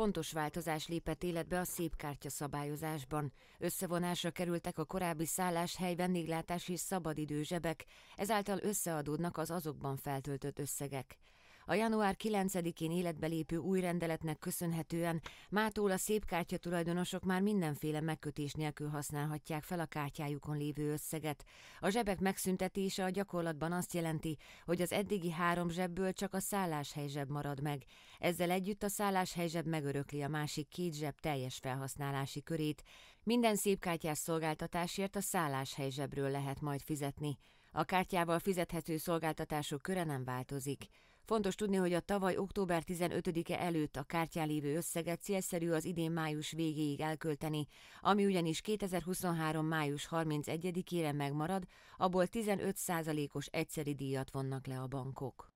fontos változás lépett életbe a szépkártya szabályozásban. Összevonásra kerültek a korábbi szálláshely, vendéglátás és szabadidő zsebek, ezáltal összeadódnak az azokban feltöltött összegek. A január 9-én életbe lépő új rendeletnek köszönhetően mától a szépkártya tulajdonosok már mindenféle megkötés nélkül használhatják fel a kártyájukon lévő összeget. A zsebek megszüntetése a gyakorlatban azt jelenti, hogy az eddigi három zsebből csak a szálláshely zseb marad meg. Ezzel együtt a szálláshely zseb megörökli a másik két zseb teljes felhasználási körét. Minden szépkártyás szolgáltatásért a szálláshely zsebről lehet majd fizetni. A kártyával fizethető szolgáltatások köre nem változik. Fontos tudni, hogy a tavaly október 15-e előtt a kártyán lévő összeget célszerű az idén május végéig elkölteni, ami ugyanis 2023. május 31-ére megmarad, abból 15%-os egyszeri díjat vonnak le a bankok.